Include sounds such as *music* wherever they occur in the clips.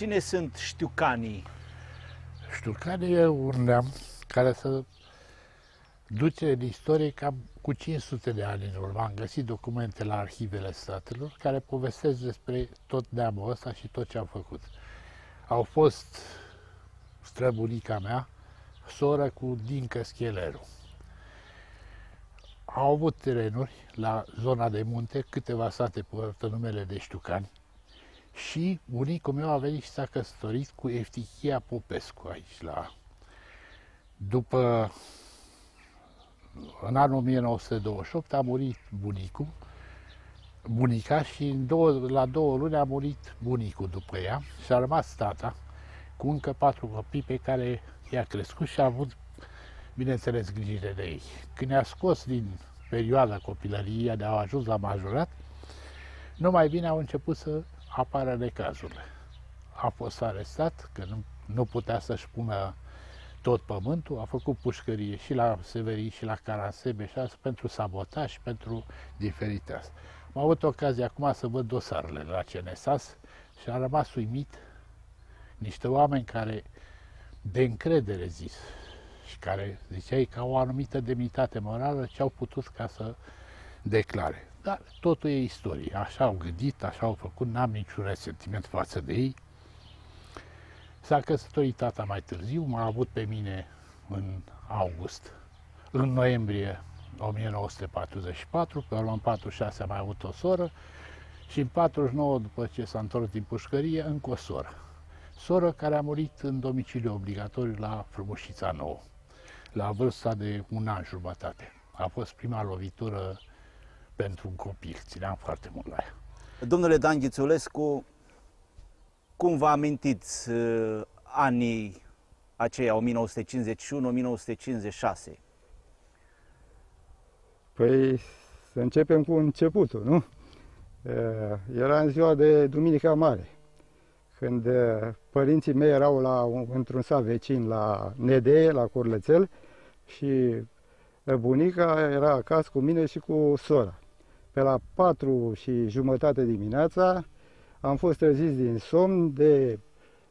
Cine sunt știucanii? Știucanii e un neam care să duce în istorie cam cu 500 de ani în urmă. Am găsit documente la arhivele statelor care povestesc despre tot neamul ăsta și tot ce au făcut. Au fost străbunica mea, soră cu Dincă Scheleru. Au avut terenuri la zona de munte, câteva sate poartă numele de Ștucani, și bunicul meu a venit și s-a căsătorit cu Eftichia Popescu aici la... După în anul 1928 a murit bunicul, bunica și în două, la două luni a murit bunicul după ea și a rămas tata cu încă patru copii pe care i-a crescut și a avut, bineînțeles, grijile de ei. Când ne-a scos din perioada copilăriei de au ajuns la majorat, nu mai bine au început să apară necazurile. A fost arestat, că nu, nu putea să-și pună tot pământul, a făcut pușcărie și la Severii și la Carasebe și asta pentru sabotaj și pentru diferite astea. Am avut ocazia acum să văd dosarele la CNSAS și am rămas uimit niște oameni care de încredere zis și care ziceai că au o anumită demnitate morală ce au putut ca să declare. Dar totul e istorie. Așa au gândit, așa au făcut, n-am niciun resentiment față de ei. S-a căsătorit tata mai târziu, m-a avut pe mine în august. În noiembrie 1944, pe urmă în 46 a mai avut o soră și în 49, după ce s-a întors din pușcărie, încă o soră. Soră care a murit în domiciliu obligatoriu la Frumușița Nouă, la vârsta de un an jumătate. A fost prima lovitură pentru un copil, țineam foarte mult la ea. Domnule Dan Ghițulescu, cum vă amintiți uh, anii aceia, 1951-1956? Păi să începem cu începutul, nu? Uh, era în ziua de Duminica Mare, când uh, părinții mei erau la, într-un sat vecin la Nedee, la Curlățel, și uh, bunica era acasă cu mine și cu sora. Pe la patru și jumătate dimineața am fost treziți din somn de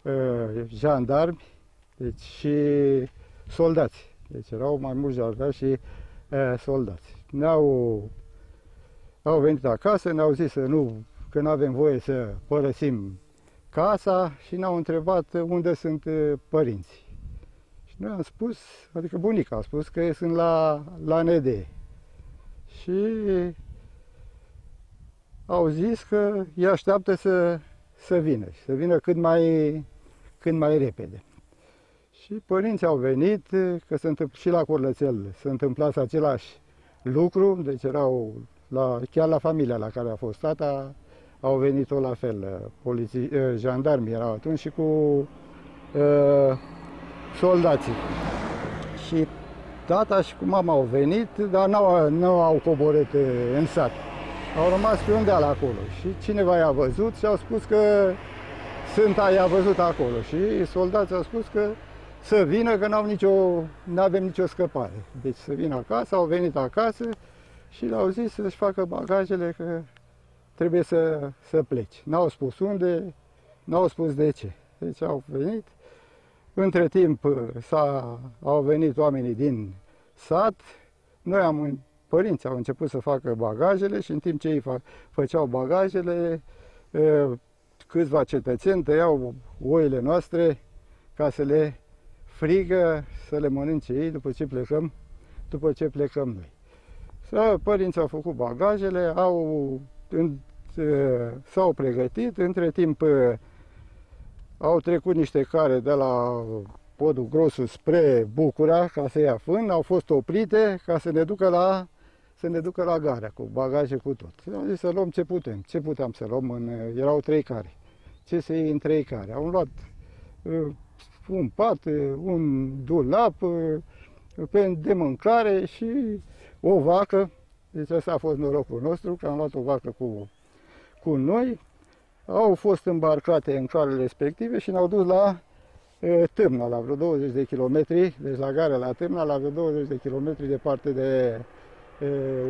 uh, jandarmi deci, și soldați. Deci erau mai mulți jandarmi și uh, soldați. Ne-au au venit acasă, ne-au zis să nu, că nu avem voie să părăsim casa și ne-au întrebat unde sunt uh, părinții. Și noi am spus, adică bunica a spus că sunt la, la Nede. Și au zis că îi așteaptă să, să vină, să vină cât mai, cât mai repede. Și părinții au venit, că se întâmpl- și la Curlățel se întâmplase același lucru, deci erau la, chiar la familia la care a fost tata, au venit tot la fel, poliții, eh, jandarmii erau atunci și cu uh, soldații. Și tata și cu mama au venit, dar nu au, au coborât eh, în sat au rămas pe un deal acolo și cineva i-a văzut și au spus că sunt i-a văzut acolo și soldații au spus că să vină, că n-au nicio, n-avem nicio scăpare. Deci să vină acasă, au venit acasă și le-au zis să-și facă bagajele că trebuie să, să pleci. N-au spus unde, n-au spus de ce. Deci au venit. Între timp s-a, au venit oamenii din sat, noi am Părinții au început să facă bagajele și în timp ce ei fă, făceau bagajele, câțiva cetățeni tăiau oile noastre ca să le frigă, să le mănânce ei după ce plecăm, după ce plecăm noi. Să, părinții au făcut bagajele, au, s-au pregătit, între timp au trecut niște care de la podul Grosu spre Bucura ca să ia fân, au fost oprite ca să ne ducă la să ne ducă la gara cu bagaje cu tot. Și am zis să luăm ce putem. Ce puteam să luăm? În, erau trei care. Ce să iei în trei care? Am luat uh, un pat, uh, un dulap, uh, de mâncare și o vacă. Deci asta a fost norocul nostru, că am luat o vacă cu, cu noi. Au fost îmbarcate în calele respective și ne-au dus la uh, Tâmna, la vreo 20 de kilometri, deci la gara la Tâmna, la vreo 20 de kilometri departe de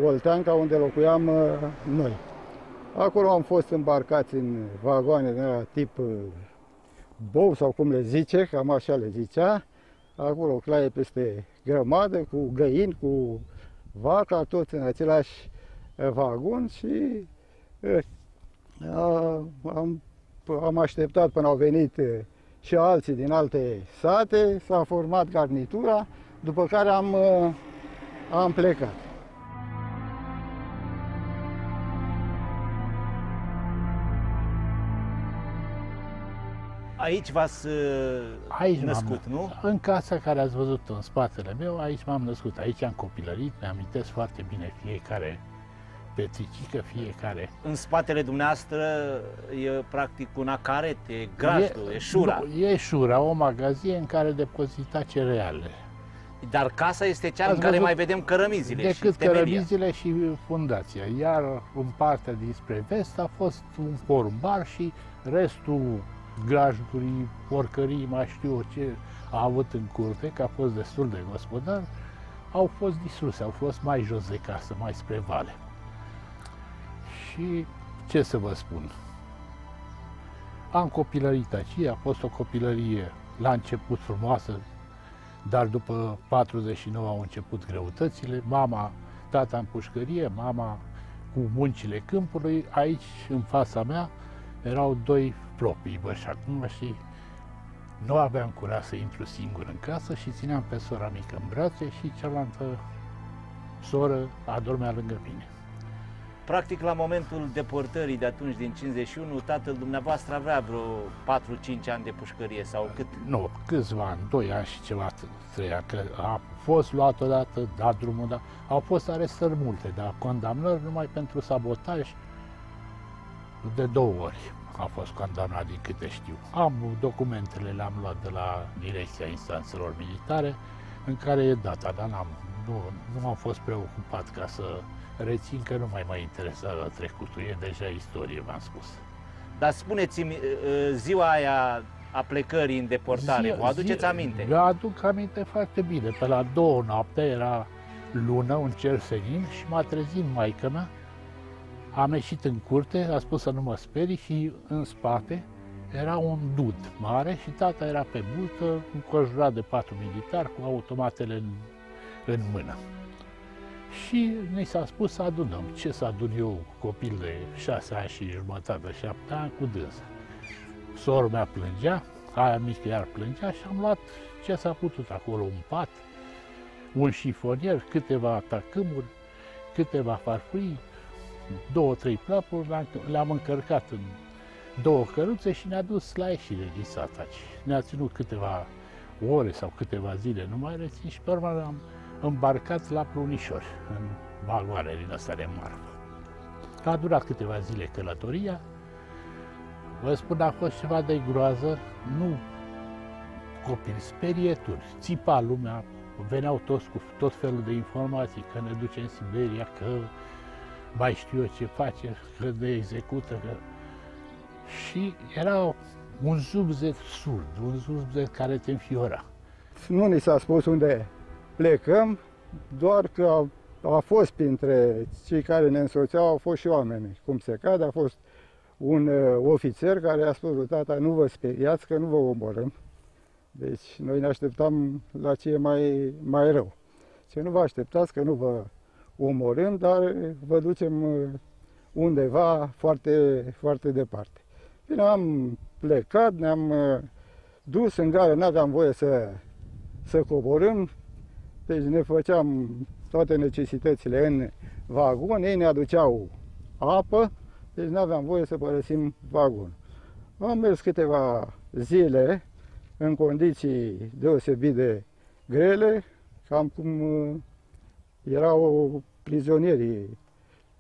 Olteanca, unde locuiam noi. Acolo am fost îmbarcați în vagoane de la tip bou sau cum le zice, cam așa le zicea, acolo claie peste grămadă, cu găini, cu vaca, toți în același uh, vagon și uh, am, am așteptat până au venit uh, și alții din alte sate, s-a format garnitura, după care am, am plecat. Aici v-ați aici născut, nu? În casa care ați văzut în spatele meu, aici m-am născut. Aici am copilărit, mi-amintesc foarte bine fiecare petricică, fiecare. În spatele dumneavoastră e practic un acaret, e grajdul, e, e șura. Nu, e șura, o magazie în care depozita cereale. Dar casa este cea Ați în care mai vedem cărămizile Decât și cărămizile și fundația. Iar în partea dinspre vest a fost un porumbar și restul grajduri, porcării, mai știu ce a avut în curte, că a fost destul de gospodar, au fost distruse, au fost mai jos de casă, mai spre vale. Și ce să vă spun? Am copilărit aici, a fost o copilărie la început frumoasă, dar după 49 au început greutățile. Mama, tata în pușcărie, mama cu muncile câmpului. Aici, în fața mea, erau doi proprii bă, și acum și nu aveam curaj să intru singur în casă și țineam pe sora mică în brațe și cealaltă soră adormea lângă mine. Practic, la momentul deportării de atunci, din 51, tatăl dumneavoastră avea vreo 4-5 ani de pușcărie sau cât? Nu, câțiva ani, 2 ani și ceva, 3 ani, că a fost luat odată, dat drumul, dar au fost arestări multe, dar condamnări numai pentru sabotaj de două ori a fost condamnat din câte știu. Am documentele, le-am luat de la Direcția Instanțelor Militare, în care e data, dar n-am, nu, nu am fost preocupat ca să rețin că nu mai mă interesa la trecutul, e deja istorie, v-am spus. Dar spuneți-mi, ziua aia a plecării în deportare, zi, vă aduceți zi, aminte? Eu aduc aminte foarte bine. Pe la două noapte era lună, un cer senin și m-a trezit maică mea am ieșit în curte, a spus să nu mă sperii și în spate era un dud mare și tata era pe bultă, înconjurat de patru militari cu automatele în, în mână. Și ne s-a spus să adunăm. Ce să adun eu, copil de șase ani și jumătate, șapte ani, cu dânsa. Sora mea plângea, aia mică iar plângea și am luat ce s-a putut acolo, un pat, un șifonier, câteva tacâmuri, câteva farfurii, două, trei plapuri, le-am încărcat în două căruțe și ne-a dus la ieșire din sat aici. Ne-a ținut câteva ore sau câteva zile, nu mai rețin, și pe urmă am îmbarcat la Prunișor, în vagoare din ăsta de marfă. A durat câteva zile călătoria, vă spun, a fost ceva de groază, nu copii, sperieturi, țipa lumea, veneau toți cu tot felul de informații, că ne duce în Siberia, că mai știu eu ce face, că ne execută. Că... Și era un zubzet surd, un zubzet care te înfiora. Nu ni s-a spus unde plecăm, doar că a, a fost printre cei care ne însoțeau, au fost și oameni, cum se cade, a fost un uh, ofițer care a spus lui tata, nu vă speriați că nu vă omorâm. Deci noi ne așteptam la ce e mai, mai rău. Ce nu vă așteptați că nu vă omorâm, dar vă ducem uh, undeva foarte, foarte departe. Bine, am plecat, ne-am uh, dus în gară, nu aveam voie să, să coborâm, deci ne făceam toate necesitățile în vagon, ei ne aduceau apă, deci nu aveam voie să părăsim vagon. Am mers câteva zile în condiții deosebit de grele, cam cum uh, erau prizonierii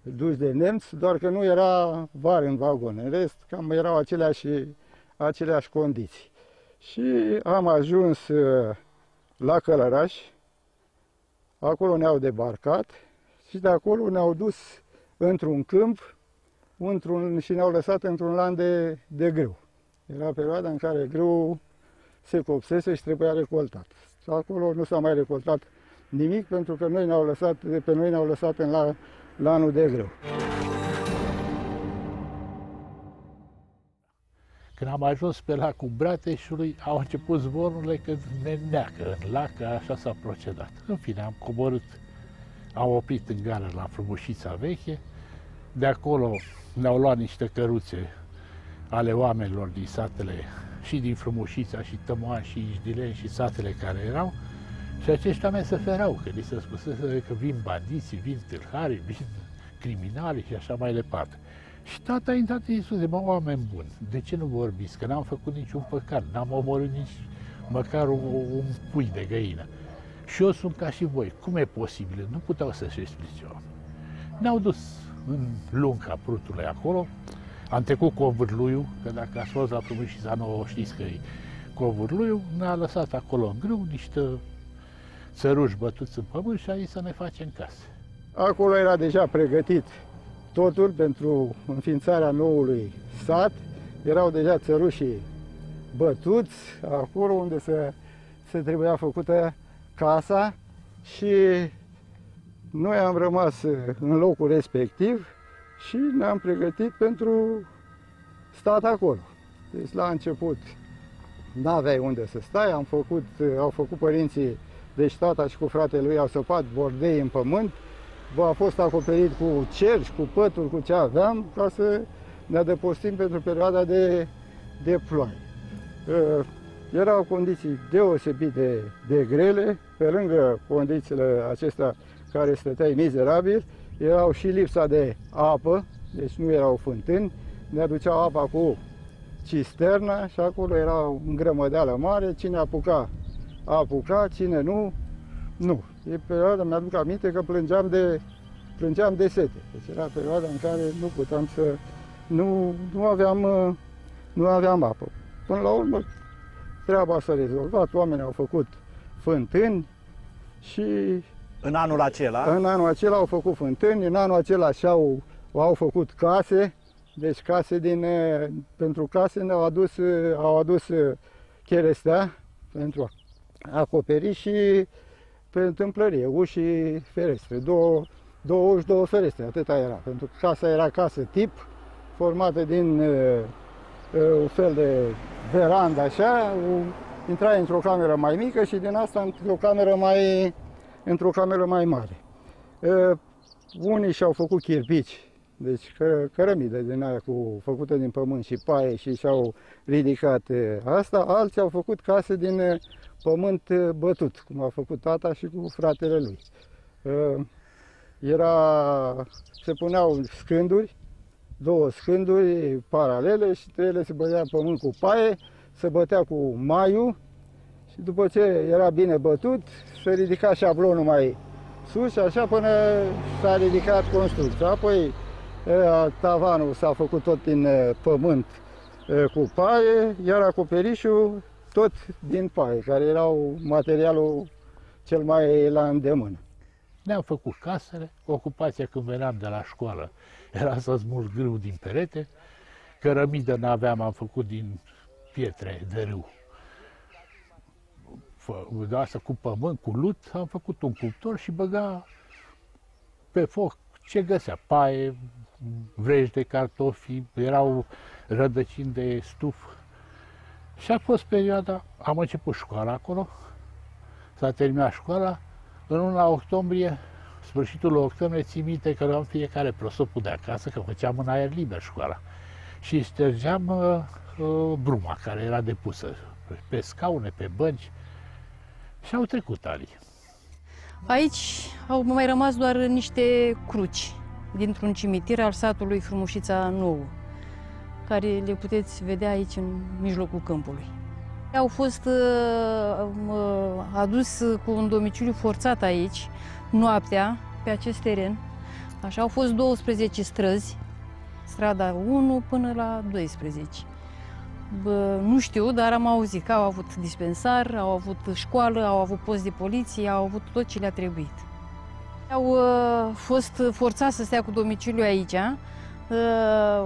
duși de nemți, doar că nu era var în vagon. În rest, cam erau aceleași, aceleași condiții. Și am ajuns uh, la Călăraș, acolo ne-au debarcat și de acolo ne-au dus într-un câmp într-un, și ne-au lăsat într-un lan de, de grâu. Era perioada în care grâu se copsese și trebuia recoltat. Și acolo nu s-a mai recoltat nimic pentru că noi ne-au lăsat, pe noi ne-au lăsat în la, la anul de greu. Când am ajuns pe lacul Brateșului, au început zvonurile că ne neacă în lac, așa s-a procedat. În fine, am coborât, am oprit în gară la Frumușița Veche, de acolo ne-au luat niște căruțe ale oamenilor din satele și din Frumușița și Tămoan și Ișdilen și satele care erau și aceștia mei se ferau, că li se spusese că vin bandiții, vin tâlhari, *laughs* vin criminali și așa mai departe. Și tata a intrat în Iisus, mă, oameni buni, de ce nu vorbiți? Că n-am făcut niciun păcat, n-am omorât nici măcar un, un pui de găină. Și eu sunt ca și voi. Cum e posibil? Nu puteau să-și explice oameni. Ne-au dus în lunca prutului acolo, am trecut Covârluiu, că dacă ați fost la Prumușița Nouă știți că e Covârluiu, ne-a lăsat acolo în grâu niște țăruși bătuți în pământ și a zis să ne facem casă. Acolo era deja pregătit totul pentru înființarea noului sat. Erau deja țărușii bătuți acolo unde se, se trebuia făcută casa și noi am rămas în locul respectiv și ne-am pregătit pentru stat acolo. Deci la început n-aveai unde să stai, am făcut, au făcut părinții, deci tata și cu fratele lui au săpat bordei în pământ, a fost acoperit cu cerci, cu pături, cu ce aveam, ca să ne adăpostim pentru perioada de, de ploaie. Ă, erau condiții deosebit de, de grele, pe lângă condițiile acestea care stăteai mizerabil, erau și lipsa de apă, deci nu erau fântâni, ne aduceau apa cu cisterna și acolo era un grămădeală mare, cine apuca, apuca, cine nu, nu. E perioada, mi-aduc aminte că plângeam de, plângeam de sete. Deci era perioada în care nu puteam să, nu, nu, aveam, nu aveam apă. Până la urmă, treaba s-a rezolvat, oamenii au făcut fântâni și în anul acela? În anul acela au făcut fântâni, în anul acela și-au au făcut case, deci case din, pentru case ne-au adus, au adus cherestea pentru acoperiș și pe întâmplărie, uși și ferestre, două, două uși, două ferestre, atâta era, pentru că casa era casă tip, formată din uh, uh, un fel de verandă așa, intrai într-o cameră mai mică și din asta într-o cameră mai, într-o cameră mai mare. Uh, unii și-au făcut chirpici, deci că, cărămidă din aia cu, făcută din pământ și paie și și-au ridicat asta, alții au făcut case din pământ bătut, cum a făcut tata și cu fratele lui. Era, se puneau scânduri, două scânduri paralele și ele se bătea pământ cu paie, se bătea cu maiu și după ce era bine bătut, se ridica șablonul mai sus și așa până s-a ridicat construcția. Apoi tavanul s-a făcut tot din pământ cu paie, iar acoperișul tot din paie, care erau materialul cel mai la îndemână. Ne-am făcut casele, ocupația când veneam de la școală era să smulg grâu din perete, cărămidă n-aveam, am făcut din pietre de râu. De asta cu pământ, cu lut, am făcut un cuptor și băga pe foc ce găsea, paie, vreji de cartofi, erau rădăcini de stuf. Și a fost perioada, am început școala acolo, s-a terminat școala, în luna octombrie, sfârșitul octombrie, țin minte că luam fiecare prosopul de acasă, că făceam în aer liber școala. Și ștergeam uh, uh, bruma care era depusă pe scaune, pe bănci. Și au trecut ani. Aici au mai rămas doar niște cruci dintr-un cimitir al satului Frumușița Nouă, care le puteți vedea aici în mijlocul câmpului. Au fost uh, uh, adus cu un domiciliu forțat aici, noaptea, pe acest teren. Așa, au fost 12 străzi, strada 1 până la 12. Bă, nu știu, dar am auzit că au avut dispensar, au avut școală, au avut post de poliție, au avut tot ce le-a trebuit. Au uh, fost forțați să stea cu domiciliu aici, uh,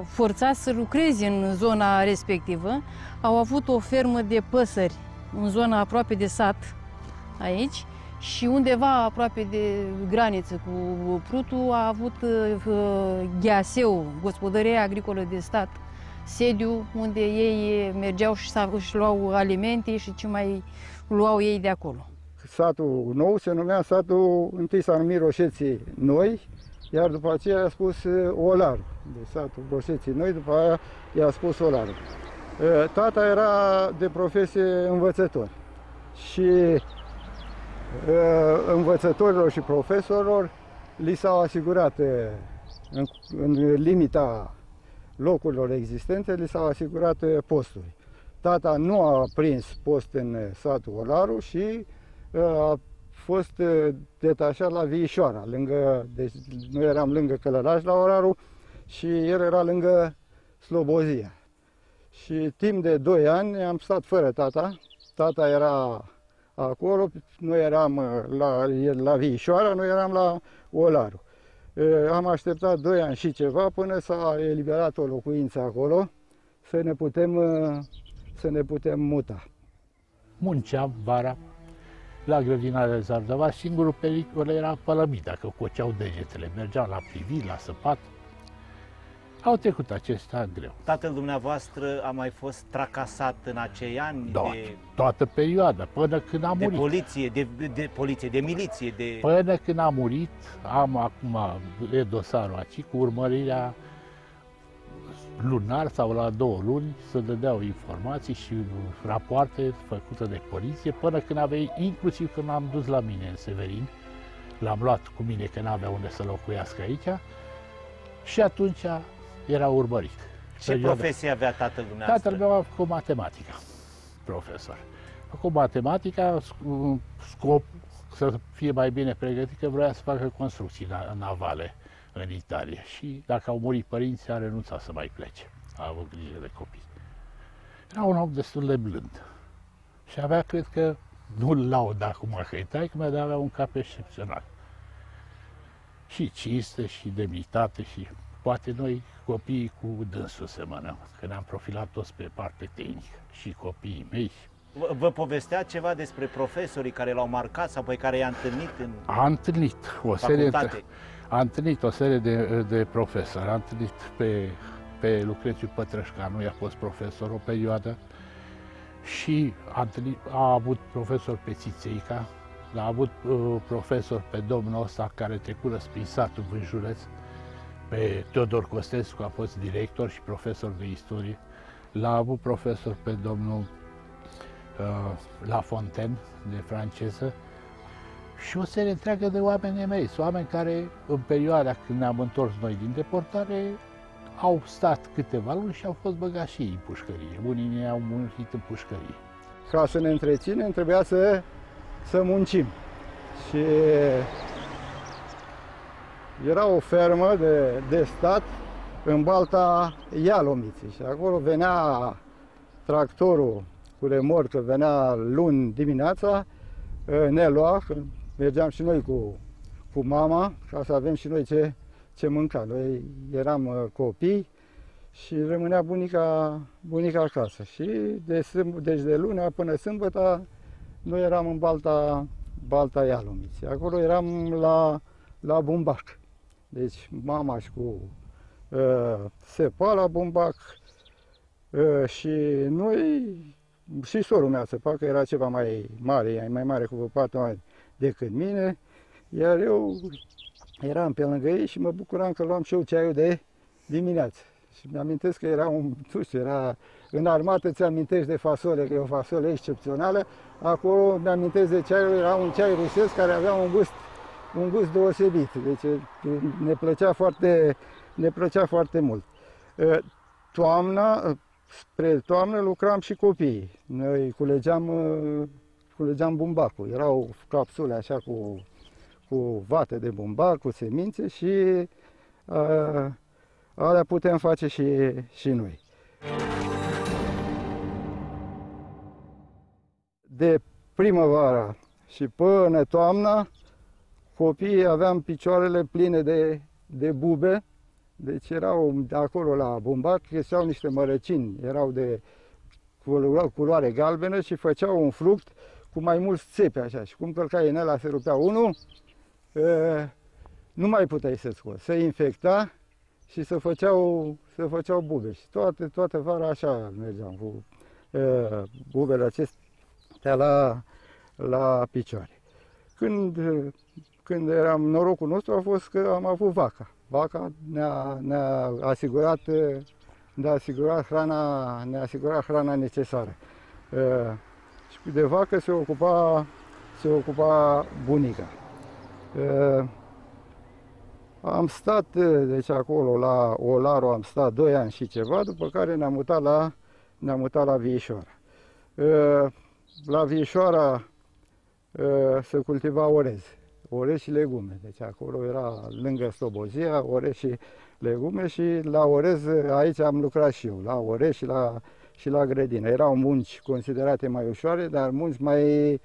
forțați să lucreze în zona respectivă. Au avut o fermă de păsări în zona aproape de sat, aici, și undeva aproape de graniță cu Prutu a avut uh, Gheaseu, gospodăria agricolă de stat, sediu unde ei mergeau și își luau alimente și ce mai luau ei de acolo. Satul nou se numea satul, întâi s-a numit Roșeții Noi, iar după aceea a spus uh, Olar. De satul Roșeții Noi, după aia i-a spus Olar. Uh, tata era de profesie învățător și uh, învățătorilor și profesorilor li s-au asigurat în, în limita locurilor existente, li s-au asigurat posturi. Tata nu a prins post în satul Olaru și a fost detașat la Viișoara, lângă, deci noi eram lângă Călăraș la Oraru și el era lângă Slobozia. Și timp de 2 ani am stat fără tata. Tata era acolo, noi eram la, la Viișoara, noi eram la Olaru. Am așteptat 2 ani și ceva până s-a eliberat o locuință acolo să ne putem, să ne putem muta. Munceam vara la grădina de Zardava, singurul pericol era pălămida, că coceau degetele, mergeam la privit, la săpat. Au trecut acestea greu. Tatăl dumneavoastră a mai fost tracasat în acei ani da, de, toată perioada, până când a de murit. poliție, de, de poliție, de miliție, de... Până când a murit, am acum e dosarul aici cu urmărirea lunar sau la două luni să dădeau informații și rapoarte făcute de poliție, până când a venit, inclusiv când am dus la mine în Severin, l-am luat cu mine că n-avea unde să locuiască aici și atunci era urmărit. Ce Perioada- profesie avea tatăl dumneavoastră? Tatăl meu a făcut matematica, profesor. A făcut matematica, sc- scop să fie mai bine pregătit, că vrea să facă construcții na- navale în Italia. Și dacă au murit părinții, a renunțat să mai plece. A avut grijă de copii. Era un om destul de blând. Și avea, cred că, nu-l laud acum că e taică, dar avea un cap excepțional. Și cinste, și demnitate, și poate noi copiii cu dânsul semănăm, că ne-am profilat toți pe parte tehnică, și copiii mei. Vă, vă povestea ceva despre profesorii care l-au marcat sau pe care i-a întâlnit în A întâlnit o serie, facultate? A întâlnit o serie de, de profesori. A întâlnit pe, pe Lucrețiu Pătrășcanu, i-a fost profesor o perioadă, și a, întâlnit, a avut profesor pe Țițeica, l-a avut uh, profesor pe domnul ăsta care trecură prin satul în județ, pe Teodor Costescu a fost director și profesor de istorie, l-a avut profesor pe domnul uh, La Fontaine de franceză și o serie întreagă de oameni emeriți, oameni care în perioada când ne-am întors noi din deportare au stat câteva luni și au fost băgați și ei în pușcărie. Unii ne-au murit în pușcărie. Ca să ne întreținem, trebuia să, să muncim. Și era o fermă de, de stat în balta Ialomiței și acolo venea tractorul cu remorcă, venea luni dimineața, ne lua, când mergeam și noi cu, cu mama, ca să avem și noi ce, ce mânca. Noi eram uh, copii și rămânea bunica, bunica acasă. Și de, sâmb- deci de luna până sâmbătă noi eram în Balta, Balta Ialomiței. Acolo eram la, la Bumbac. Deci mama și cu uh, sepa la Bumbac uh, și noi și sorul meu sepa că era ceva mai mare, mai mare cu patru ani decât mine, iar eu eram pe lângă ei și mă bucuram că luam și eu ceaiul de dimineață. Și mi-amintesc că era un, nu știu, era în armată, ți amintești de fasole, că e o fasole excepțională. Acolo mi-amintesc de ceaiul, era un ceai rusesc care avea un gust, un gust deosebit. Deci ne plăcea foarte, ne plăcea foarte mult. Ă, Toamna, spre toamnă lucram și copiii. Noi culegeam, ă, culegeam bumbacul. Erau capsule așa cu, cu vate de bumbac, cu semințe și uh, alea putem face și, și noi. De primăvara și până toamna, copiii aveam picioarele pline de, de bube, deci erau de acolo la bumbac, găseau niște mărăcini, erau de culo- culoare galbenă și făceau un fruct cu mai mulți țepe așa. Și cum călcai în ăla, se rupea unul, e, nu mai puteai să scoți. Se infecta și se făceau, se făceau bube. Și toate, toată vara așa mergeam cu uh, bubele acestea la, la picioare. Când, când eram norocul nostru a fost că am avut vaca. Vaca ne-a, ne-a asigurat ne-a asigurat hrana, ne-a asigurat hrana necesară. Uh, și de vacă se ocupa, se ocupa bunica. Uh, am stat, deci acolo la Olaru am stat 2 ani și ceva, după care ne-am mutat la, ne-am mutat la Viișoara. La Viișoara se cultiva orez, orez și legume. Deci acolo era lângă Slobozia, orez și legume și la orez aici am lucrat și eu, la orez și la, și la grădină. Erau munci considerate mai ușoare, dar munci mai,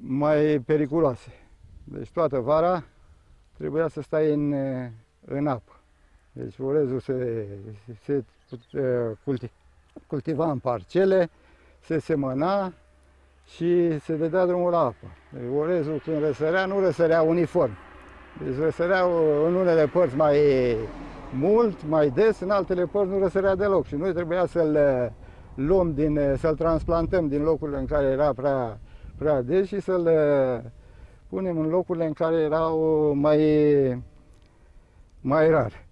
mai periculoase deci toată vara trebuia să stai în, în apă. Deci orezul se, se, se cultiva în parcele, se semăna și se dădea drumul la apă. Deci orezul când răsărea, nu răsărea uniform. Deci răsărea în unele părți mai mult, mai des, în altele părți nu răsărea deloc. Și noi trebuia să-l luăm din, să-l transplantăm din locurile în care era prea, prea des și să-l punem în locurile în care erau mai, mai rare.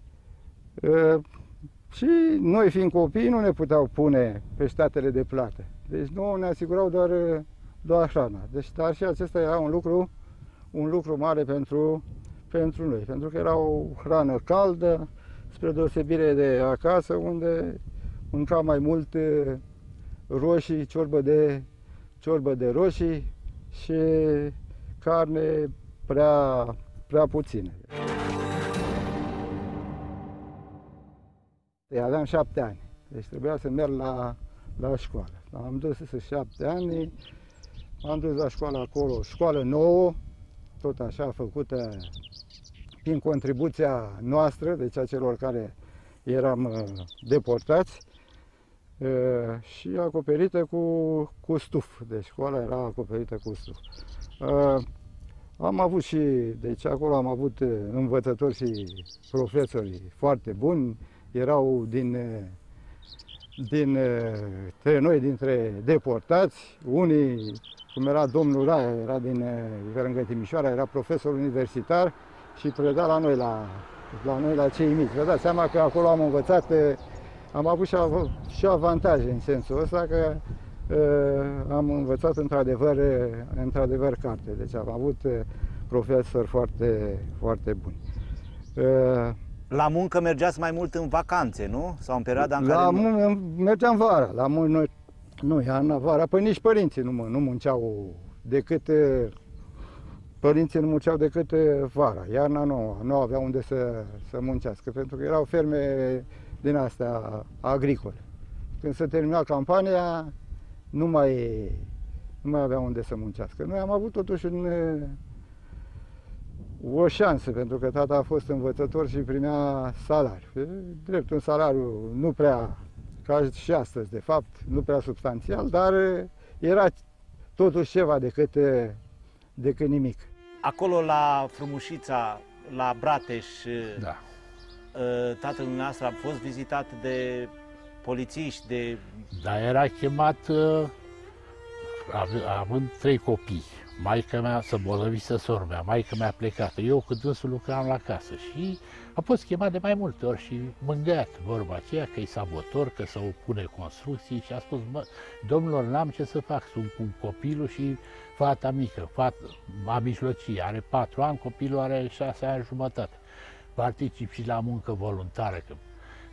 Și noi, fiind copii, nu ne puteau pune pe statele de plată. Deci nu ne asigurau doar, doar hrana. Deci, dar și acesta era un lucru, un lucru mare pentru, pentru noi, pentru că era o hrană caldă, spre deosebire de acasă, unde mânca mai mult roșii, ciorbă de, ciorbă de roșii și carne prea, prea puține. Eu aveam șapte ani, deci trebuia să merg la, la școală. Am dus să șapte ani, am dus la școală acolo, școală nouă, tot așa făcută prin contribuția noastră, deci a celor care eram uh, deportați, uh, și acoperită cu, cu stuf. Deci școala era acoperită cu stuf. Uh, am avut și, deci acolo am avut uh, învățători și profesori foarte buni, erau din, uh, din dintre noi, dintre deportați, unii, cum era domnul Raia, era din lângă Timișoara, era profesor universitar și preda la noi, la, la noi, la cei mici. Vă dați seama că acolo am învățat, am avut și, și avantaje în sensul ăsta, că Eh, am învățat într-adevăr, într-adevăr carte. Deci am avut eh, profesori foarte, foarte buni. Eh, la muncă mergeați mai mult în vacanțe, nu? Sau în perioada în la care... Mun- mergeam vara. La mun- noi, nu, iarna, vara. Păi nici părinții nu, nu munceau decât... Părinții nu munceau decât vara. Iarna nu, nu aveau unde să, să muncească, pentru că erau ferme din astea agricole. Când se termina campania, nu mai, nu mai avea unde să muncească. Noi am avut totuși un, o șansă, pentru că tata a fost învățător și primea salariu. Drept un salariu nu prea, ca și astăzi, de fapt, nu prea substanțial, dar era totuși ceva decât, decât nimic. Acolo la Frumușița, la Brateș, da. tatăl dumneavoastră a fost vizitat de polițiști, de... Da, era chemat uh, având trei copii. Maica mea să bolăvise sora mea, maica mea plecată. Eu cu dânsul lucram la casă și a fost chemat de mai multe ori și mângâiat vorba aceea că e sabotor, că să opune construcții și a spus, mă, domnilor, n-am ce să fac, sunt cu copilul și fata mică, fata, a mijlocie, are patru ani, copilul are șase ani jumătate. Particip și la muncă voluntară, că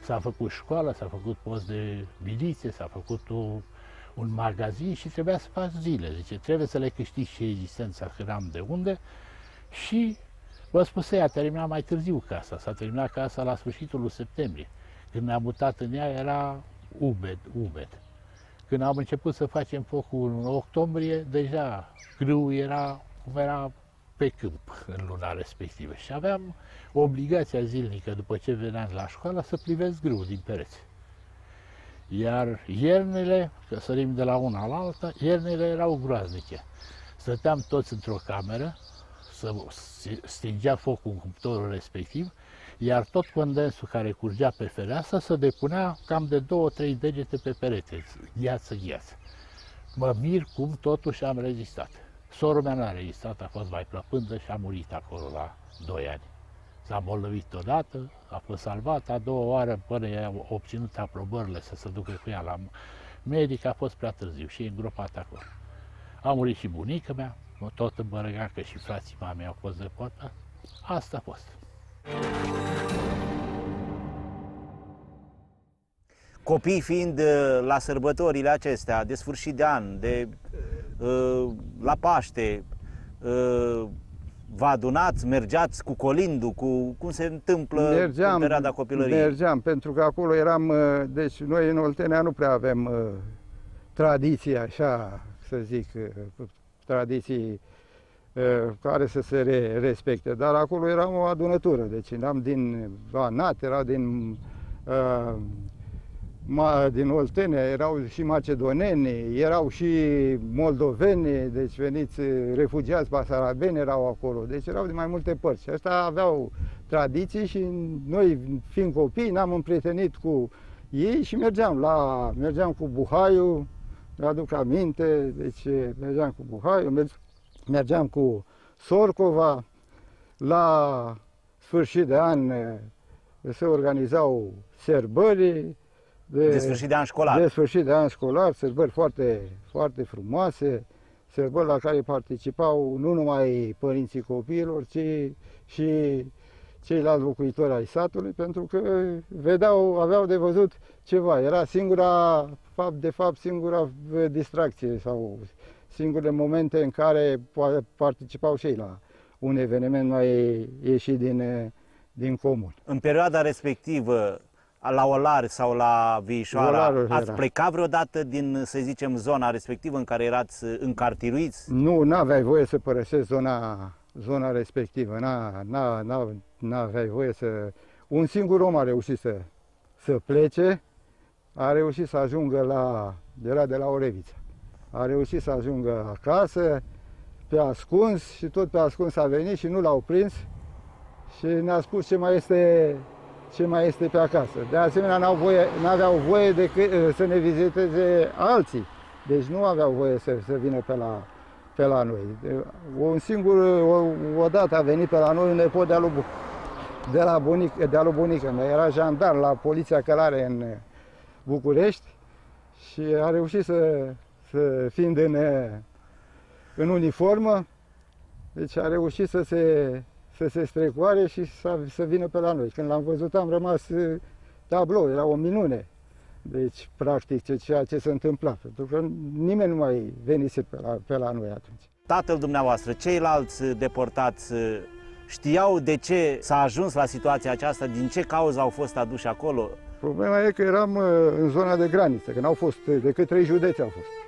S-a făcut școală, s-a făcut post de miliție, s-a făcut o, un magazin și trebuia să faci zile. Zice, trebuie să le câștigi și existența, că n-am de unde. Și vă spus ea, a terminat mai târziu casa. S-a terminat casa la sfârșitul lui septembrie. Când ne-am mutat în ea, era umed, umed. Când am început să facem focul în octombrie, deja grâu era cum era pe câmp în luna respectivă și aveam obligația zilnică după ce veneam la școală să privesc grâu din pereți. Iar iernile, că sărim de la una la alta, iernile erau groaznice. Stăteam toți într-o cameră, să stingea focul în cuptorul respectiv, iar tot condensul care curgea pe fereastră se depunea cam de două, trei degete pe perete, gheață, gheață. Mă mir cum totuși am rezistat. Sorul mea n-a rezistat, a fost mai plăpândă și a murit acolo la 2 ani. S-a îmbolnăvit odată, a fost salvat, a doua oară până i-a obținut aprobările să se ducă cu ea la medic, a fost prea târziu și e îngropat acolo. A murit și bunica mea, tot în că și frații mei au fost deportați. Asta a fost. Copii fiind uh, la sărbătorile acestea, de sfârșit de an, de uh, la Paște, uh, vă adunați, mergeați cu colindu, cu cum se întâmplă mergeam, în perioada copilăriei? Mergeam, pentru că acolo eram, deci noi în Oltenea nu prea avem tradiții așa, să zic, tradiții care să se respecte, dar acolo era o adunătură, deci eram din Banat, era din uh, din Oltenia, erau și macedoneni, erau și moldoveni, deci veniți refugiați basarabeni erau acolo, deci erau din mai multe părți. Și ăsta aveau tradiții și noi, fiind copii, ne-am împrietenit cu ei și mergeam la, mergeam cu Buhaiu, aduc aminte, deci mergeam cu Buhaiu, mergeam cu Sorcova, la sfârșit de an se organizau serbării, de, de sfârșit de an școlar. De sfârșit de an școlar, sărbări foarte, foarte frumoase, sărbări la care participau nu numai părinții copiilor, ci și ceilalți locuitori ai satului, pentru că vedeau, aveau de văzut ceva. Era singura, de fapt, singura distracție sau singurele momente în care participau și ei la un eveniment mai ieșit din, din comun. În perioada respectivă, la Olar sau la Vișoara, Olarul ați era. plecat vreodată din, să zicem, zona respectivă în care erați încartiruiți? Nu, n-aveai voie să părăsești zona, zona respectivă, n-aveai voie să... Un singur om a reușit să, să plece, a reușit să ajungă la, era de la Orevița, a reușit să ajungă acasă, pe ascuns și tot pe ascuns a venit și nu l-au prins și ne-a spus ce mai este ce mai este pe acasă. De asemenea, n-au voie, n-aveau voie decât eh, să ne viziteze alții. Deci nu aveau voie să, să vină pe la, pe la noi. Un singur, o, o dată a venit pe la noi un nepot de-a lui, de la bunic, de-a lui bunică mea. Era jandar la Poliția Călare în București și a reușit să, să fiind în, în uniformă, deci a reușit să se să se strecoare și să, să vină pe la noi. Când l-am văzut am rămas tablou, era o minune. Deci, practic, ceea ce se întâmpla, pentru că nimeni nu mai venise pe la, pe la noi atunci. Tatăl dumneavoastră, ceilalți deportați, știau de ce s-a ajuns la situația aceasta, din ce cauză au fost aduși acolo? Problema e că eram în zona de graniță, că n-au fost, decât trei județe au fost.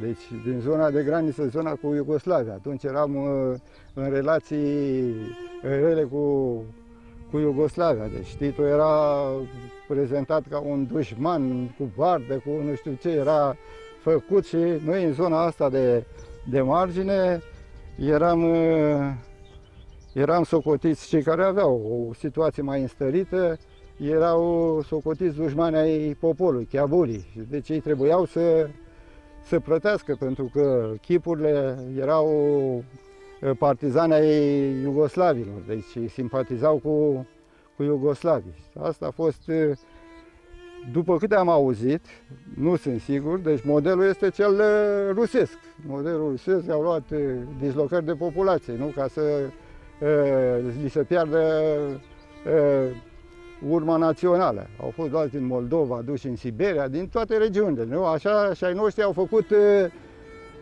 Deci, din zona de graniță, zona cu Iugoslavia. Atunci eram uh, în relații rele cu, cu Iugoslavia. Deci Tito era prezentat ca un dușman cu bardă, cu nu știu ce, era făcut și noi în zona asta de, de margine eram, uh, eram socotiți cei care aveau o situație mai înstărită, erau socotiți dușmani ai poporului, chiaburii. Deci ei trebuiau să să plătească, pentru că chipurile erau uh, partizani ai iugoslavilor, deci simpatizau cu, cu iugoslavii. Asta a fost, uh, după câte am auzit, nu sunt sigur, deci modelul este cel uh, rusesc. Modelul rusesc au luat dislocări de populație, nu? ca să li se piardă urma națională. Au fost luați din Moldova, aduși în Siberia, din toate regiunile. Nu? Așa și ai noștri au făcut uh,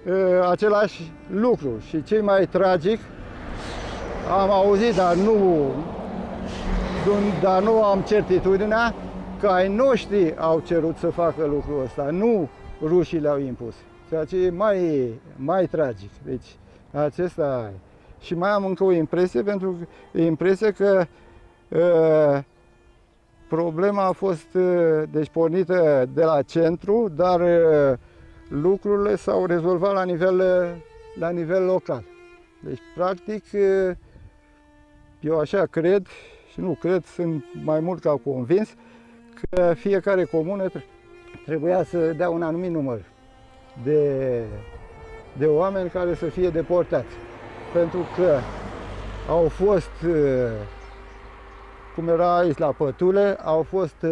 uh, același lucru. Și cei mai tragic, am auzit, dar nu, dar nu am certitudinea, că ai noștri au cerut să facă lucrul ăsta, nu rușii le-au impus. Ceea ce e mai, mai tragic. Deci, acesta Și mai am încă o impresie, pentru că impresie că uh, Problema a fost uh, deci, pornită de la centru, dar uh, lucrurile s-au rezolvat la nivel, uh, la nivel local. Deci, practic, eu așa cred și nu cred, sunt mai mult ca convins că fiecare comună trebuia să dea un anumit număr de, de oameni care să fie deportați. Pentru că au fost, cum era aici la Pătule, au fost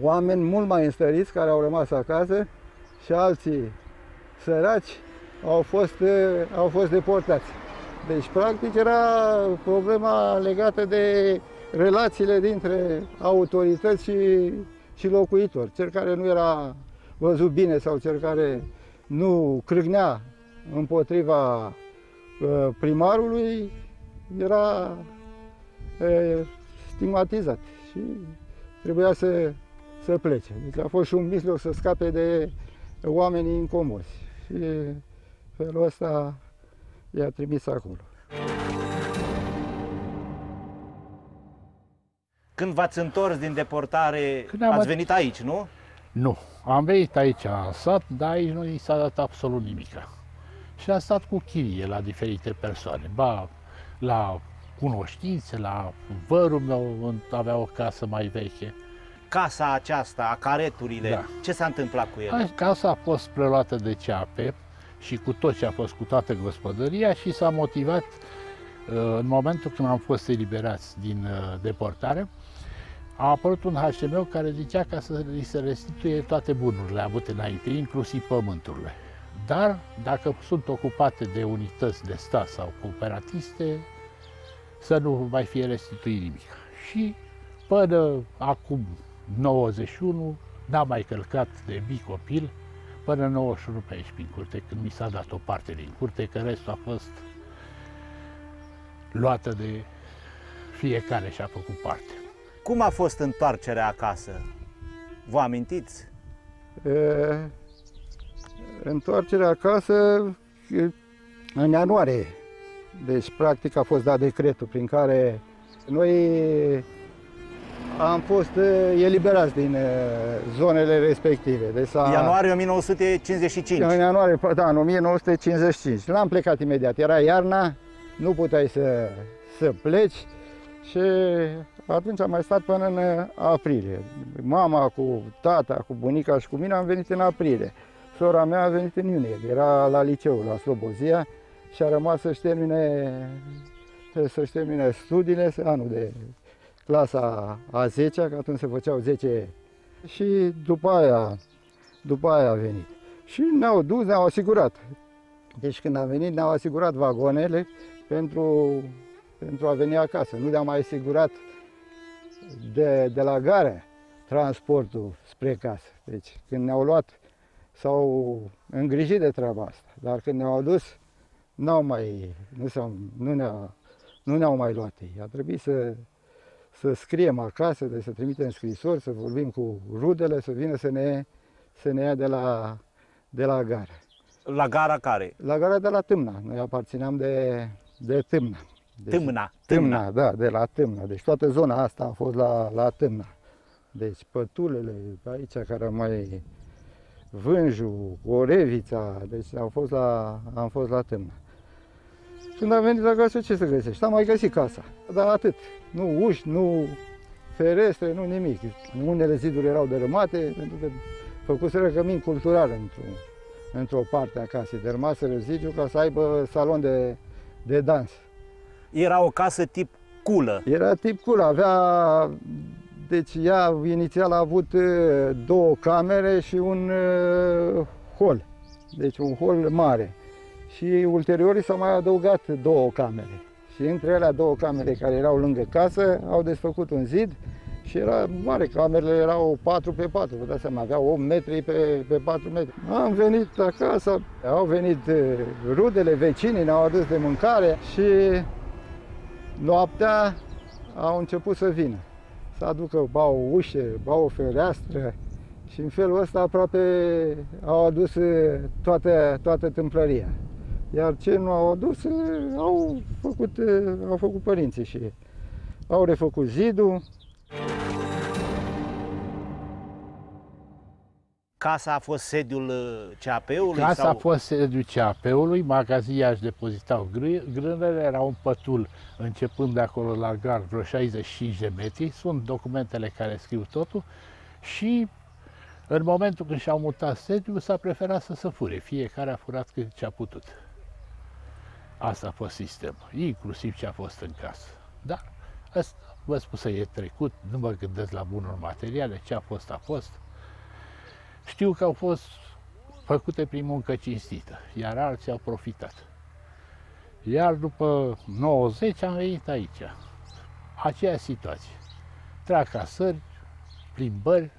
oameni mult mai înstăriți care au rămas acasă și alții săraci au fost, au fost deportați. Deci, practic, era problema legată de relațiile dintre autorități și, și locuitori. Cel care nu era văzut bine sau cel care nu crâgnea împotriva uh, primarului era uh, stigmatizat și trebuia să, să plece. Deci a fost și un mijloc să scape de oamenii incomozi. Și felul ăsta i-a trimis acolo. Când v-ați întors din deportare, Când ați venit aici, nu? Nu. Am venit aici în sat, dar aici nu i s-a dat absolut nimic. Și am stat cu chirie la diferite persoane. Ba, la cunoștințe, la vărul meu avea o casă mai veche. Casa aceasta, careturile, da. ce s-a întâmplat cu ele? Casa a fost preluată de ceape, și cu tot ce a fost, cu toată gospodăria și s-a motivat uh, în momentul când am fost eliberați din uh, deportare, a apărut un HMO care zicea ca să li se restituie toate bunurile avute înainte, inclusiv pământurile. Dar dacă sunt ocupate de unități de stat sau cooperatiste, să nu mai fie restituit nimic. Și până acum 91 n-am mai călcat de mic copil până 91 pe aici prin curte, când mi s-a dat o parte din curte, că restul a fost luată de fiecare și a făcut parte. Cum a fost întoarcerea acasă? Vă amintiți? E, întoarcerea acasă în ianuarie. Deci, practic, a fost dat decretul prin care noi am fost uh, eliberați din uh, zonele respective. Deci ianuarie 1955. În ianuarie, da, în 1955. L-am plecat imediat. Era iarna, nu puteai să, să pleci și atunci am mai stat până în aprilie. Mama cu tata, cu bunica și cu mine am venit în aprilie. Sora mea a venit în iunie, era la liceu, la Slobozia și a rămas să-și termine, să-și termine studiile, anul de clasa a 10 că atunci se făceau 10 și după aia, după aia a venit. Și ne-au dus, ne-au asigurat. Deci când a venit ne-au asigurat vagonele pentru, pentru a veni acasă. Nu ne-au mai asigurat de, de la gare transportul spre casă. Deci când ne-au luat s-au îngrijit de treaba asta. Dar când ne-au adus, n-au mai, nu, nu, ne-au, nu ne-au mai luat ei. A trebuit să să scriem acasă, de să trimitem scrisori, să vorbim cu rudele, să vină să ne, să ne ia de la, de la gară. La gara care? La gara de la Tâmna. Noi aparțineam de, de Tâmna. Deci, Tâmna. Tâmna. Tâmna, da, de la Tâmna. Deci toată zona asta a fost la, la Tâmna. Deci pătulele aici care mai Vânju, Orevița, deci au fost la, am fost la Tâmna. Când am venit acasă, ce să găsești? Am mai găsit casa, dar atât. Nu uși, nu ferestre, nu nimic. Unele ziduri erau dărâmate, pentru că făcuseră cămin cultural într-o, într-o parte a casei. Dărâmaseră zidul ca să aibă salon de, de dans. Era o casă tip culă. Era tip culă, avea... Deci ea inițial a avut uh, două camere și un uh, hol. Deci un hol mare și ulterior s-au mai adăugat două camere. Și între ele două camere care erau lângă casă au desfăcut un zid și era mare, camerele erau 4 pe 4, vă dați seama, aveau 8 metri pe, pe 4 metri. Am venit acasă, au venit eh, rudele, vecinii, ne-au adus de mâncare și noaptea au început să vină. Să aducă ba o ușă, ba o fereastră și în felul ăsta aproape au adus eh, toată, toată tâmplăria. Iar ce nu au adus, au făcut, au făcut părinții și au refăcut zidul. casa a fost sediul uh, CAP-ului? Casa sau... a fost sediul CAP-ului, magazia își depozitau grânele, era un pătul începând de acolo la gar vreo 65 de metri, sunt documentele care scriu totul și în momentul când și-au mutat sediul s-a preferat să se fure, fiecare a furat cât ce a putut. Asta a fost sistemul, inclusiv ce a fost în casă. Dar asta, vă spun să e trecut, nu mă gândesc la bunuri materiale, ce a fost a fost. Știu că au fost făcute prin muncă cinstită, iar alții au profitat. Iar după 90 am venit aici. Aceea situație. Tracasări, plimbări,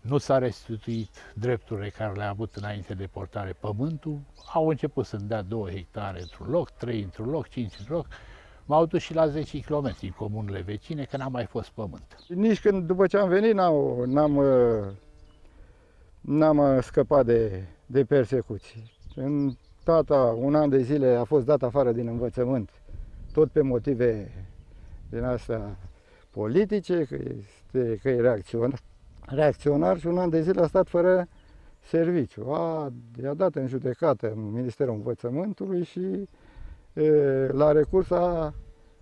nu s-a restituit drepturile care le-a avut înainte de portare pământul, au început să-mi dea 2 hectare într-un loc, 3 într-un loc, 5 într-un loc, m-au dus și la 10 km în comunele vecine, că n-a mai fost pământ. Nici când, după ce am venit, n-am, uh, n-am uh, scăpat de, de persecuții. În tata, un an de zile, a fost dat afară din învățământ, tot pe motive din astea politice, că, este, că e reacționar, reacționar și un an de zile a stat fără serviciu. A, i-a dat în judecată în Ministerul Învățământului și e, la recurs a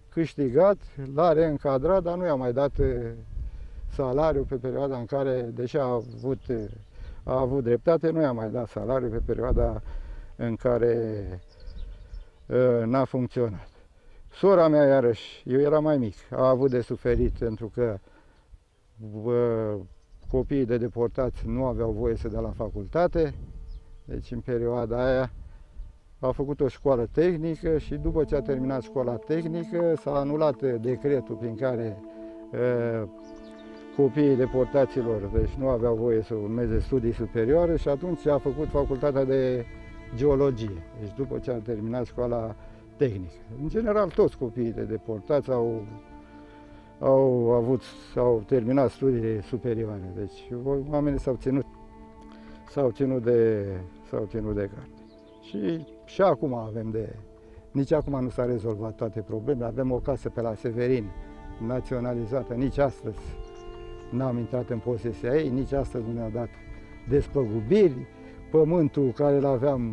câștigat, l-a reîncadrat, dar nu i-a mai dat e, salariu pe perioada în care, deși a avut, a avut dreptate, nu i-a mai dat salariu pe perioada în care n-a funcționat. Sora mea, iarăși, eu eram mai mic, a avut de suferit pentru că copiii de deportați nu aveau voie să dea la facultate, deci în perioada aia a făcut o școală tehnică și după ce a terminat școala tehnică s-a anulat decretul prin care uh, copiii deportaților deci nu aveau voie să urmeze studii superioare și atunci a făcut facultatea de geologie. Deci după ce a terminat școala tehnică. În general toți copiii de deportați au au avut, au terminat studiile superioare. Deci oamenii s-au ținut, s-au ținut de, s-au ținut de carte. Și, și acum avem de, nici acum nu s-a rezolvat toate problemele. Avem o casă pe la Severin, naționalizată, nici astăzi n-am intrat în posesia ei, nici astăzi nu ne-au dat despăgubiri. Pământul care îl aveam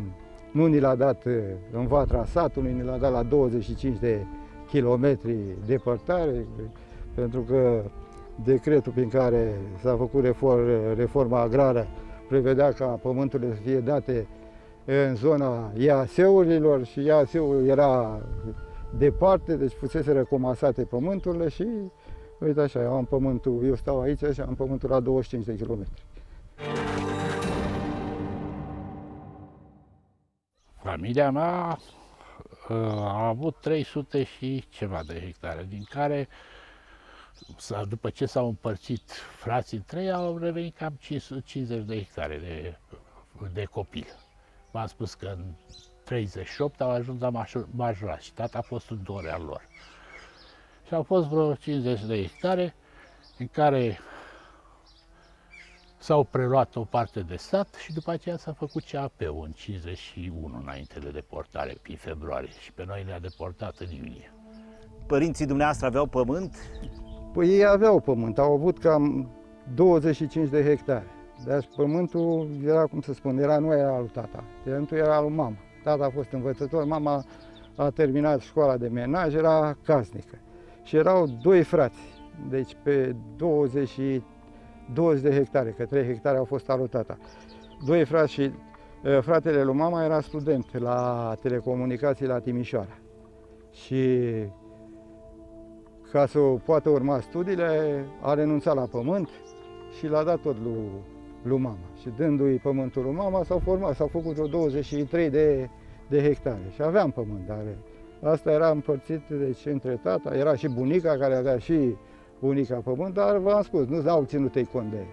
nu ni l-a dat în vatra satului, ni l-a dat la 25 de kilometri departare pentru că decretul prin care s-a făcut reform, reforma agrară prevedea ca pământurile să fie date în zona IAS-urilor și IAS-ul era departe, deci fusese recomasate pământurile și uite așa, eu am pământul, eu stau aici și am pământul la 25 de kilometri. Familia mea uh, a avut 300 și ceva de hectare, din care după ce s-au împărțit frații în trei, au revenit cam 550 de hectare de, de copil. V-am spus că în 38 au ajuns la majorat și tata a fost în dore al lor. Și au fost vreo 50 de hectare în care s-au preluat o parte de stat și după aceea s-a făcut CAP-ul în 51 înainte de deportare, prin februarie și pe noi ne-a deportat în iunie. Părinții dumneavoastră aveau pământ? Păi ei aveau pământ, au avut cam 25 de hectare. Deci pământul era, cum să spun, era, nu era al tata, pământul era al mama. Tata a fost învățător, mama a terminat școala de menaj, era casnică. Și erau doi frați, deci pe 20, 20 de hectare, că 3 hectare au fost al tata. Doi frați și fratele lui mama era student la telecomunicații la Timișoara. Și ca să poată urma studiile, a renunțat la pământ și l-a dat tot lui, lui mama. Și dându-i pământul lui mama, s-au format, s-au făcut vreo 23 de, de hectare. Și aveam pământ, dar asta era împărțit deci, între tata, era și bunica care avea și bunica pământ, dar v-am spus, nu au ținut ei cont de,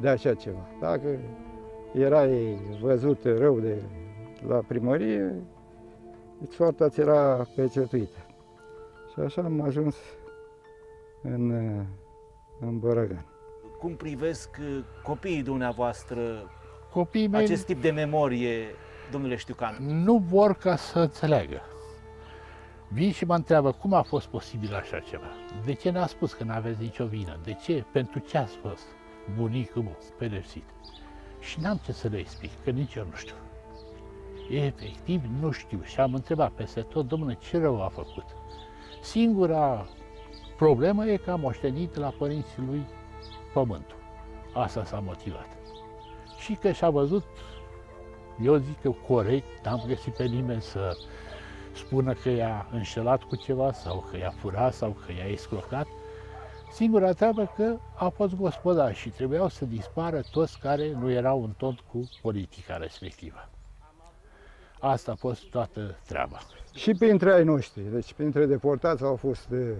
de așa ceva. Dacă erai văzut rău de la primărie, soarta ți era pecetuită. Și așa am ajuns în, în Bărăgan. Cum privesc uh, copiii dumneavoastră copiii mei acest tip de memorie, domnule Știucan? Nu vor ca să înțeleagă. Vin și mă întreabă cum a fost posibil așa ceva. De ce n-a spus că n-aveți nicio vină? De ce? Pentru ce ați fost bunicul meu pedepsit? Și n-am ce să le explic, că nici eu nu știu. Efectiv, nu știu. Și am întrebat peste tot, domnule, ce rău a făcut? Singura problemă e că a moștenit la părinții lui pământul. Asta s-a motivat. Și că și-a văzut, eu zic că corect, n-am găsit pe nimeni să spună că i-a înșelat cu ceva sau că i-a furat sau că i-a escrocat. Singura treabă că a fost gospodar și trebuiau să dispară toți care nu erau în tot cu politica respectivă. Asta a fost toată treaba. Și printre ai noștri, deci printre deportați au fost de,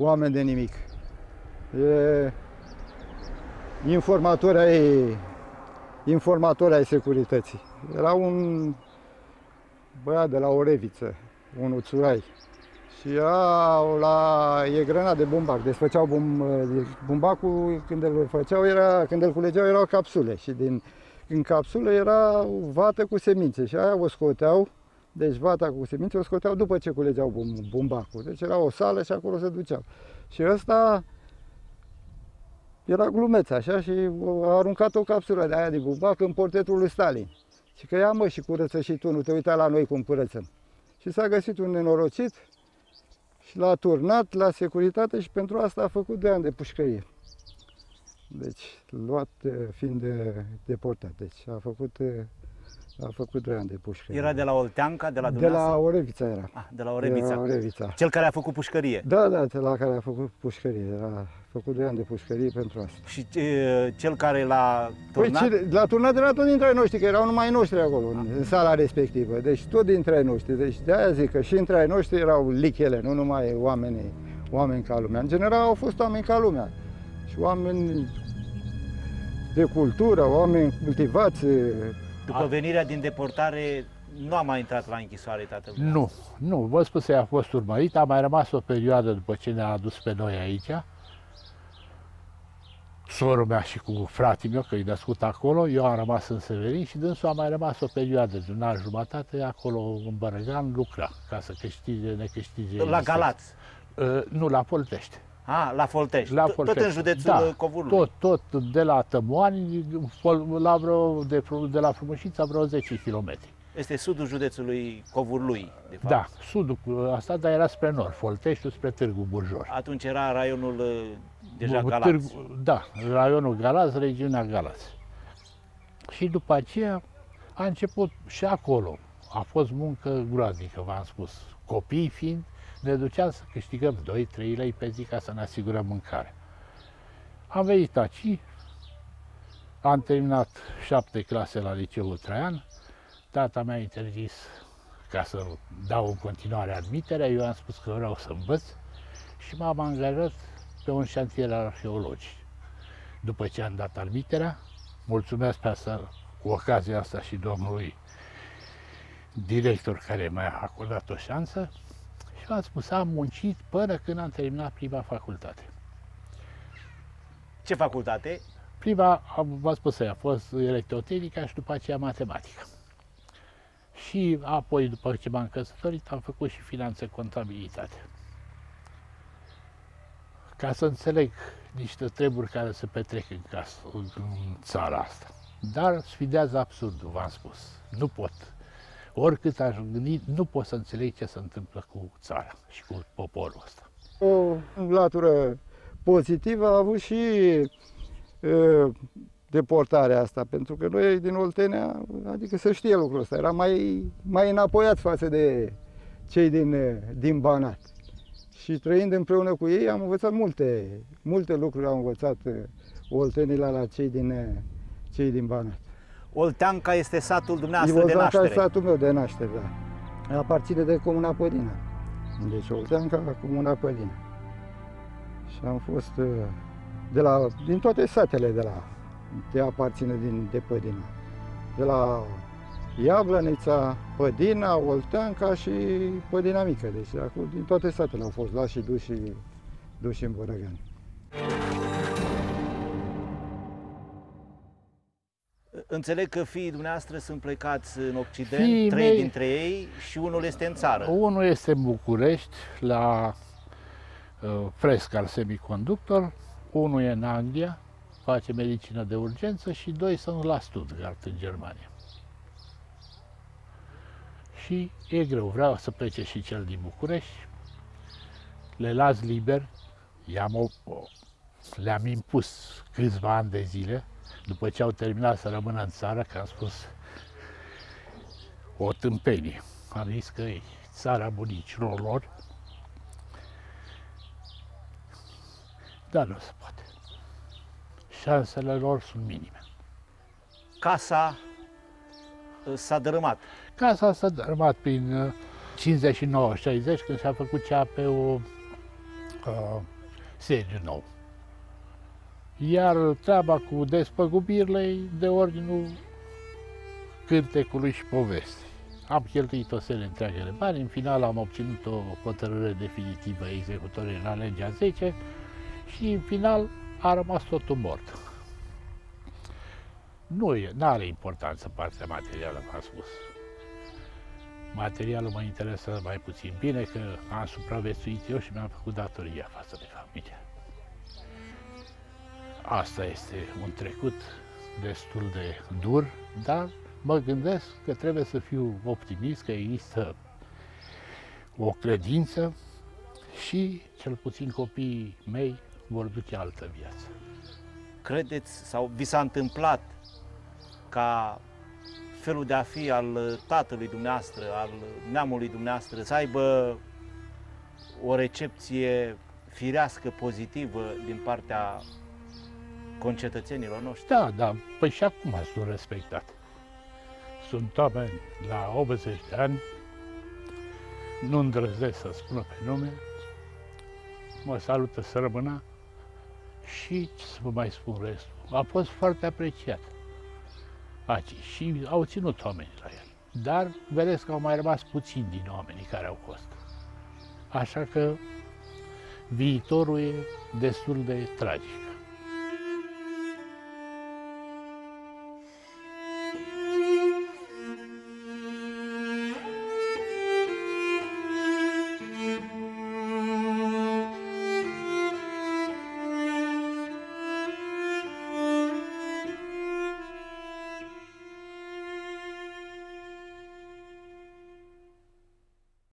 oameni de nimic. E, informatori ai, informatori ai securității. Era un băiat de la Oreviță, un uțurai. Și erau la e de bumbac, desfăceau bum, bumbacul, când îl făceau, era, când îl culegeau, erau capsule și din, în capsulă era vată cu semințe și aia o scoteau, deci vata cu semințe o scoteau după ce culegeau bum, bumbacul. Deci era o sală și acolo se duceau. Și ăsta era glumeț așa și a aruncat o capsulă de aia de bumbac în portretul lui Stalin. Și că ia mă și curăță și tu, nu te uita la noi cum curățăm. Și s-a găsit un nenorocit și l-a turnat la securitate și pentru asta a făcut de ani de pușcărie. Deci, luat eh, fiind de, deportat. Deci a făcut eh, a făcut 2 ani de pușcărie. Era de la Olteanca, de la De la Orevița era. Ah, de la Orevița. De la Orevița. Cel care a făcut pușcărie. Da, da, de la care a făcut pușcărie. A făcut 2 ani de pușcărie pentru asta. Și e, cel care l-a turnat? Păi, l-a turnat de la tot dintre ai noștri, că erau numai ai noștri acolo, în, în sala respectivă. Deci tot dintre ai noștri. Deci de aia zic că și între ai noștri erau lichele, nu numai oameni, oameni ca lumea. În general au fost oameni ca lumea. Și oameni de cultură, oameni cultivați, după venirea din deportare, nu a mai intrat la închisoare tatăl Nu, nu. Vă spus că a fost urmărit, a mai rămas o perioadă după ce ne-a adus pe noi aici. Sorul mea și cu fratele meu, că e născut acolo, eu am rămas în Severin și dânsul a mai rămas o perioadă de un an jumătate acolo în Bărăgan, lucra ca să câștige, ne câștige. La Galați? Uh, nu, la Poltește. A, la Foltești. La Foltești. Tot în județul da, Covurului. Tot, tot de la Tămoani, la vreo, de, de la Frumușița vreo 10 km. Este sudul județului Covurlui, de fapt. Da, sudul asta, dar era spre nord, Folteștiul spre Târgu Burjor. Atunci era raionul uh, deja Galați. Târgu, da, raionul Galați, regiunea Galați. Și după aceea a început și acolo. A fost muncă groaznică, v-am spus. Copii fiind, ne duceam să câștigăm 2-3 lei pe zi ca să ne asigurăm mâncare. Am venit aici, am terminat șapte clase la liceul Traian, tata mi-a interzis ca să dau în continuare admiterea, eu am spus că vreau să învăț și m-am angajat pe un șantier arheologic. După ce am dat admiterea, mulțumesc pe asta, cu ocazia asta și domnului director care mi-a acordat o șansă, v-am spus, am muncit până când am terminat prima facultate. Ce facultate? Prima, v-am spus, a fost electrotehnica și după aceea matematică. Și apoi, după ce m-am căsătorit, am făcut și finanțe contabilitate. Ca să înțeleg niște treburi care se petrec în, casă, în țara asta. Dar sfidează absurdul, v-am spus. Nu pot oricât aș gândi, nu pot să înțeleg ce se întâmplă cu țara și cu poporul ăsta. O latură pozitivă a avut și e, deportarea asta, pentru că noi din Oltenia, adică să știe lucrul ăsta, era mai, mai înapoiat față de cei din, din Banat. Și trăind împreună cu ei am învățat multe, multe lucruri, am învățat oltenii la, la cei din, cei din Banat. Olteanca este satul dumneavoastră de naștere. este satul meu de naștere, da. Aparține de Comuna Pădina. Deci Olteanca, Comuna Pădina. Și am fost uh, de la, din toate satele de la, de aparține din, de Pădina. De la Iablănița, Pădina, Olteanca și Pădina Mică. Deci acum din toate satele au fost luați și duși, duși în Bărăgani. Înțeleg că fiii dumneavoastră sunt plecați în Occident, fiii trei mei, dintre ei și unul este în țară. Unul este în București, la uh, fresc al semiconductor, unul e în Anglia, face medicină de urgență și doi sunt la Stuttgart, în Germania. Și e greu, vreau să plece și cel din București, le las liber, i-am o, o, le-am impus câțiva ani de zile, după ce au terminat să rămână în țară, că am spus o tâmpenie. Am zis că e țara bunicilor lor, dar nu se poate. Șansele lor sunt minime. Casa uh, s-a dărâmat. Casa s-a dărâmat prin 59-60, când s-a făcut cea pe o uh, sediu nou. Iar treaba cu despăgubirile de ordinul cântecului și povestii. Am cheltuit o serie întreagă de bani, în final am obținut o hotărâre definitivă executorie la legea 10 și în final a rămas totul mort. Nu e, are importanță partea materială, v-am spus. Materialul mă interesează mai puțin. Bine că am supraviețuit eu și mi-am făcut datoria față de familie. Asta este un trecut destul de dur, dar mă gândesc că trebuie să fiu optimist, că există o credință și cel puțin copiii mei vor duce altă viață. Credeți sau vi s-a întâmplat ca felul de a fi al tatălui dumneavoastră, al neamului dumneavoastră, să aibă o recepție firească, pozitivă din partea concetățenilor noștri? Da, da, păi și acum sunt respectat. Sunt oameni la 80 de ani, nu îndrăznesc să spună pe nume, mă salută să rămână și ce să vă mai spun restul. A fost foarte apreciat aici și au ținut oamenii la el. Dar vedeți că au mai rămas puțini din oamenii care au fost. Așa că viitorul e destul de tragic.